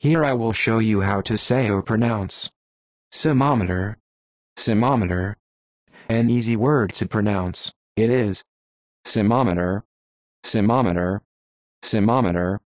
Here I will show you how to say or pronounce. Syhmometer, syhmometer. An easy word to pronounce, it is. Syhmometer, syhmometer, syhmometer.